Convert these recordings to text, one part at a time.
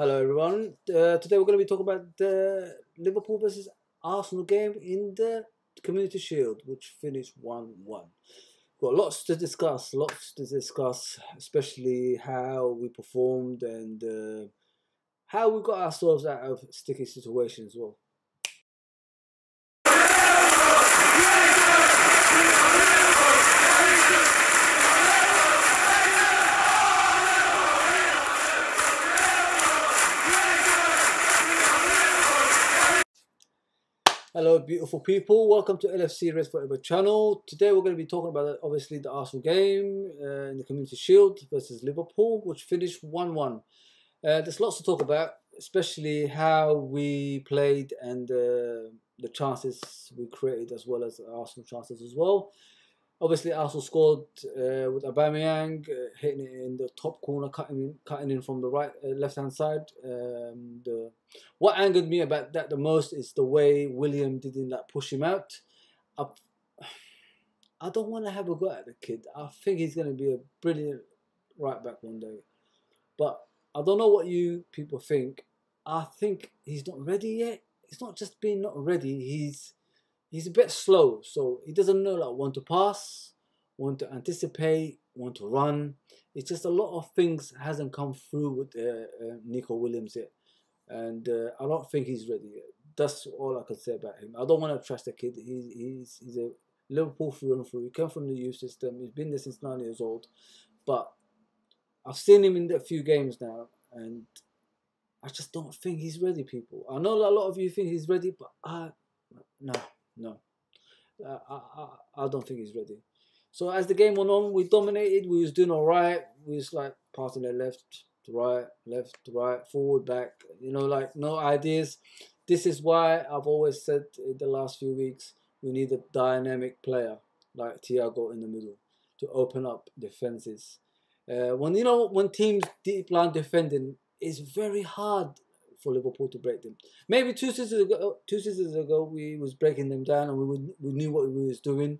Hello, everyone. Uh, today we're going to be talking about the Liverpool versus Arsenal game in the Community Shield, which finished 1 1. Got lots to discuss, lots to discuss, especially how we performed and uh, how we got ourselves out of sticky situations well. Beautiful people. Welcome to LFC Red Forever channel. Today we're going to be talking about obviously the Arsenal game uh, in the Community Shield versus Liverpool, which finished 1 1. Uh, there's lots to talk about, especially how we played and uh, the chances we created, as well as Arsenal chances as well. Obviously, Arsenal scored uh, with Aubameyang uh, hitting it in the top corner, cutting in, cutting in from the right, uh, left hand side. Um, the what angered me about that the most is the way William didn't like push him out. I, I don't want to have a go at the kid. I think he's going to be a brilliant right back one day, but I don't know what you people think. I think he's not ready yet. It's not just being not ready. He's he's a bit slow, so he doesn't know like when to pass, when to anticipate, when to run. It's just a lot of things hasn't come through with uh, uh, Neco Williams yet, and uh, I don't think he's ready yet. That's all I can say about him. I don't want to trust the kid. He's he's he's a Liverpool through and through. He came from the youth system. He's been there since nine years old, but I've seen him in a few games now, and I just don't think he's ready. People, I know a lot of you think he's ready, but I no. No, uh, I, I, I don't think he's ready. So as the game went on, we dominated. We was doing all right. We was like passing it left to right, left to right, forward, back. You know, like no ideas. This is why I've always said in the last few weeks we need a dynamic player like Thiago in the middle to open up defenses. Uh, when you know when teams deep line defending, it's very hard for Liverpool to break them. Maybe two seasons ago, two seasons ago, we was breaking them down and we would, we knew what we was doing.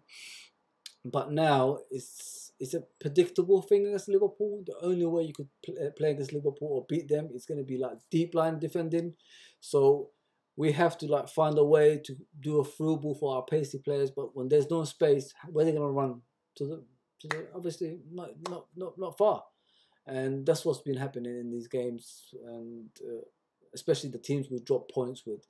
But now it's it's a predictable thing against Liverpool. The only way you could uh, play against Liverpool or beat them is going to be like deep line defending. So we have to like find a way to do a through ball for our pacey players. But when there's no space, where they going to run to the, to the obviously not not not not far and that's what's been happening in these games. And uh, especially the teams we drop points with.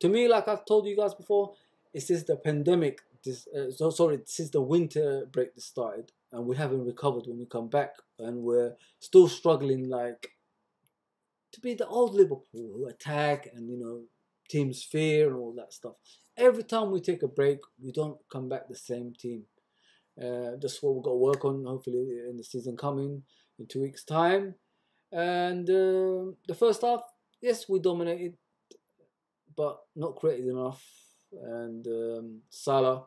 To me, like I've told you guys before, it's since the pandemic, this, uh, so sorry, since the winter break started, and we haven't recovered when we come back, and we're still struggling like to be the old Liverpool who attack and you know teams fear and all that stuff. Every time we take a break, we don't come back the same team. Uh, that's what we've got to work on. Hopefully, in the season coming in two weeks' time. And uh, the first half, yes, we dominated, but not created enough. And um, Salah,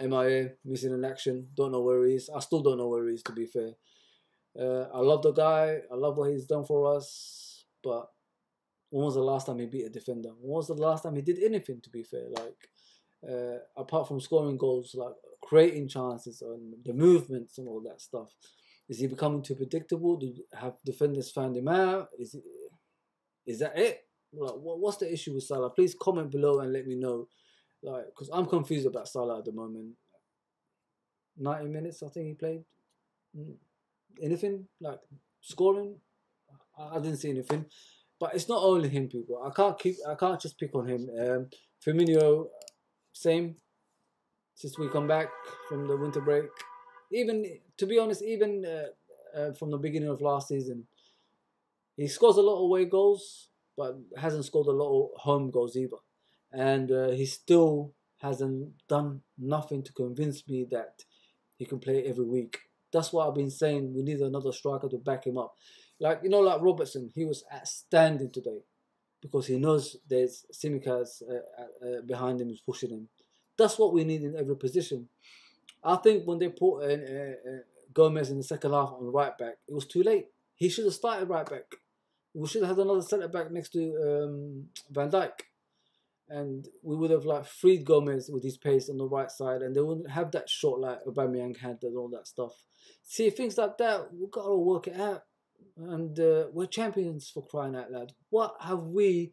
MIA, missing in action. Don't know where he is. I still don't know where he is, to be fair. Uh, I love the guy. I love what he's done for us. But when was the last time he beat a defender? When was the last time he did anything, to be fair? Like, uh, apart from scoring goals, like creating chances and the movements and all that stuff. Is he becoming too predictable? Do have defenders found him out? Is it is that it? Like, what's the issue with Salah? Please comment below and let me know. Like, because I'm confused about Salah at the moment. 90 minutes, I think he played. Mm, anything like scoring? I didn't see anything. But it's not only him, people. I can't keep. I can't just pick on him. Um, Firmino, same. Since we come back from the winter break, even to be honest, even uh, uh, from the beginning of last season, he scores a lot of away goals, but hasn't scored a lot of home goals either. And uh, he still hasn't done nothing to convince me that he can play every week. That's why I've been saying we need another striker to back him up. Like, you know, like Robertson, he was outstanding today because he knows there's Tsimikas uh, uh, uh, behind him, is pushing him. That's what we need in every position. I think when they put uh, uh, Gomez in the second half on right back, it was too late. He should have started right back we should have had another centre back next to um, Van Dijk, and we would have like freed Gomez with his pace on the right side, and they wouldn't have that shot like Aubameyang had and all that stuff. See things like that, we've gotta work it out. and uh, we're champions for crying out loud. What have we?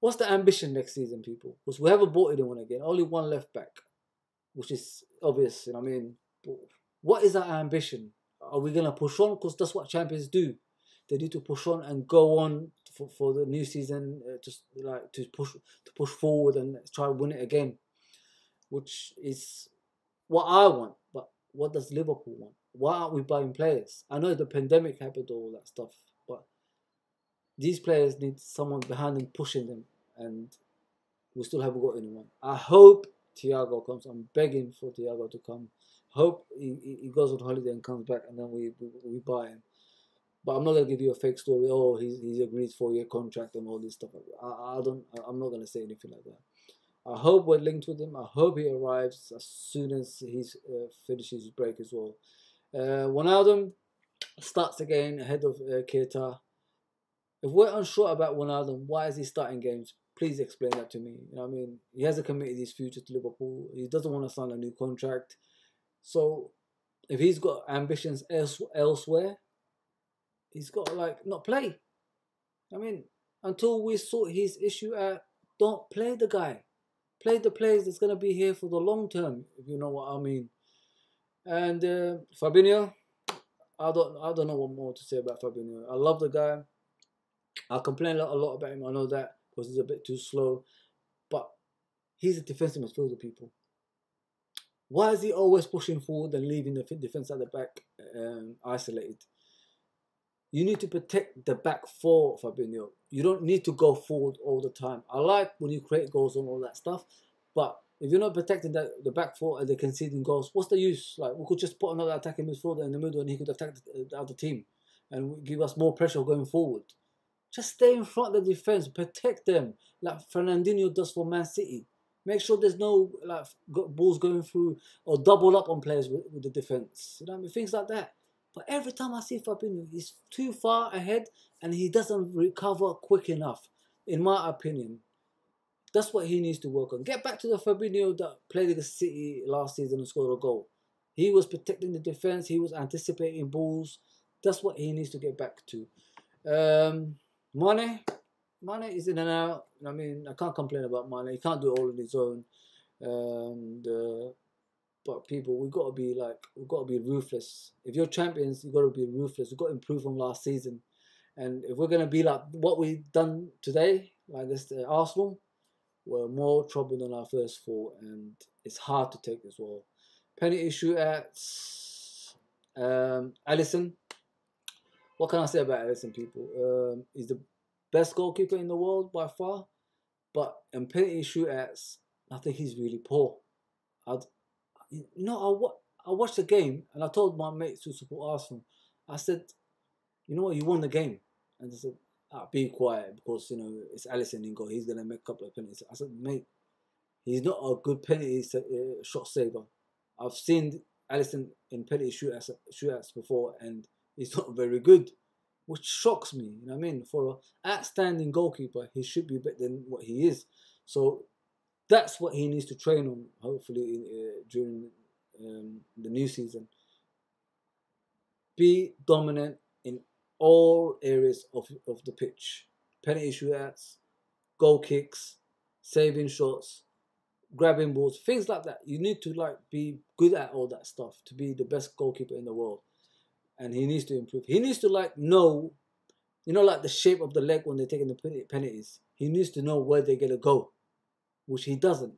What's the ambition next season, people? Because we haven't bought anyone again. Only one left back, which is obvious. You know what I mean? What is our ambition? Are we gonna push on? Because that's what champions do. They need to push on and go on for, for the new season, uh, just like to push to push forward and try to win it again, which is what I want. But what does Liverpool want? Why aren't we buying players? I know the pandemic happened, all that stuff, but these players need someone behind them pushing them, and we still haven't got anyone. I hope Thiago comes. I'm begging for Thiago to come. Hope he, he goes on holiday and comes back, and then we we, we buy him. But I'm not gonna give you a fake story. Oh, he's he's agreed for your contract and all this stuff. I, I don't. I'm not gonna say anything like that. I hope we're linked with him. I hope he arrives as soon as he uh, finishes his break as well. Uh, Wijnaldum starts again ahead of uh, Keita. If we're unsure about One Wijnaldum, why is he starting games? Please explain that to me. You know I mean? He hasn't committed his future to Liverpool. He doesn't want to sign a new contract. So if he's got ambitions else, elsewhere, he's got to like not play. I mean, until we sort his issue out, don't play the guy. Play the players that's gonna be here for the long term, if you know what I mean. And uh, Fabinho, I don't I don't know what more to say about Fabinho. I love the guy. I complain a lot, a lot about him. I know that because he's a bit too slow, but he's a defensive midfielder. People, why is he always pushing forward and leaving the defense at the back um, isolated? You need to protect the back four, Fabinho. You don't need to go forward all the time. I like when you create goals and all that stuff, but if you're not protecting the, the back four and they're conceding goals, what's the use? Like we could just put another attacking midfielder in the middle and he could attack the, the other team and give us more pressure going forward. Just stay in front of the defense, protect them like Fernandinho does for Man City. Make sure there's no like balls going through or double up on players with, with the defense. You know, I mean? things like that. But every time I see Fabinho, he's too far ahead and he doesn't recover quick enough, in my opinion. That's what he needs to work on. Get back to the Fabinho that played against City last season and scored a goal. He was protecting the defense. He was anticipating balls. That's what he needs to get back to. Um, Mane, Mane is in and out. I mean, I can't complain about Mane. He can't do all on his own. Uh, but people, we've got to be like, we've got to be ruthless. If you're champions, you've got to be ruthless. We've got to improve from last season. And if we're going to be like what we've done today, like this uh, Arsenal, we're more trouble than our first four, and it's hard to take as well. Penalty issue at um, Alisson. What can I say about Alisson, people? Um, he's the best goalkeeper in the world by far, but in penalty shootouts, I think he's really poor. I'd, you know, I, I watched the game and I told my mates who support Arsenal, I said, you know what, you won the game. And they said, ah, be quiet because, you know, it's Alisson in goal. He's going to make a couple of penalties. I said, mate, he's not a good penalty uh, shot saver. I've seen Alisson in penalty shootouts, shootouts before and he's not very good, which shocks me. You know what I mean? For an outstanding goalkeeper, he should be better than what he is. So that's what he needs to train on, hopefully, uh, during um, the new season. Be dominant in all areas of, of the pitch penalty shootouts, goal kicks, saving shots, grabbing balls, things like that. You need to like be good at all that stuff to be the best goalkeeper in the world. And he needs to improve. He needs to like know, you know, like the shape of the leg when they're taking the penalties. He needs to know where they're gonna go which he doesn't.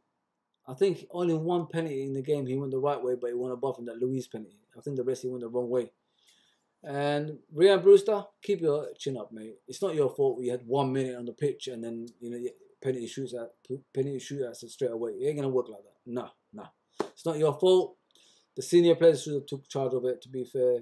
I think only one penalty in the game he went the right way, but he went above him that Luiz penalty. I think the rest he went the wrong way. And Ryan Brewster, keep your chin up, mate. It's not your fault. We had one minute on the pitch and then you know penalty shoots at penalty shoot at straight away. It ain't gonna work like that. No, no. It's not your fault. The senior players should have took charge of it. To be fair,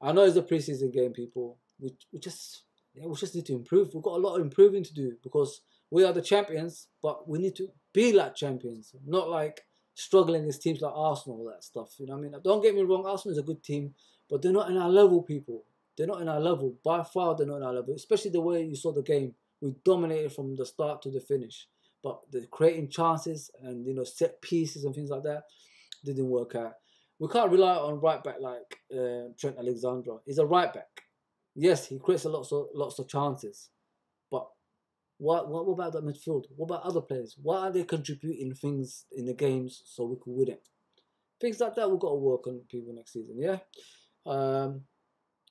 I know it's a preseason game, people. We we just yeah, we just need to improve. We've got a lot of improving to do because we are the champions, but we need to be like champions, not like struggling against teams like Arsenal, all that stuff. You know what I mean? Don't get me wrong, Arsenal is a good team, but they're not in our level, people. They're not in our level. By far, they're not in our level, especially the way you saw the game. We dominated from the start to the finish. But the creating chances and you know set pieces and things like that didn't work out. We can't rely on right back like uh, Trent Alexander. He's a right back. Yes, he creates a lots of lots of chances, what what about the midfield? What about other players? What are they contributing things in the games so we can win it? Things like that we've got to work on people next season. Yeah. Um,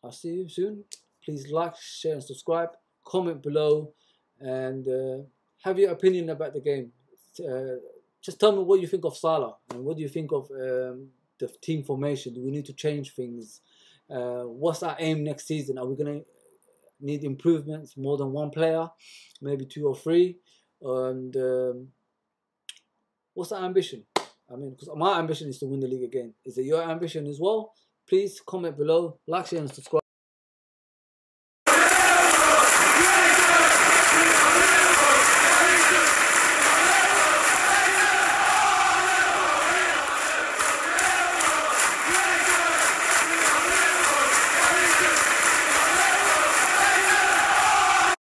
I'll see you soon. Please like, share, and subscribe. Comment below, and uh, have your opinion about the game. Uh, just tell me what you think of Salah and what do you think of um, the team formation. Do we need to change things? Uh, what's our aim next season? Are we going to need improvements, more than one player, maybe two or three? And um, what's our ambition? I mean, because my ambition is to win the league again. Is it your ambition as well? Please comment below, like, share, and subscribe.